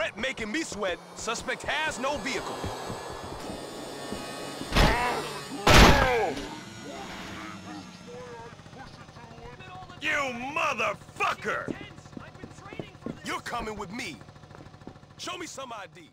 Threat making me sweat. Suspect has no vehicle. You motherfucker! You're coming with me. Show me some ID.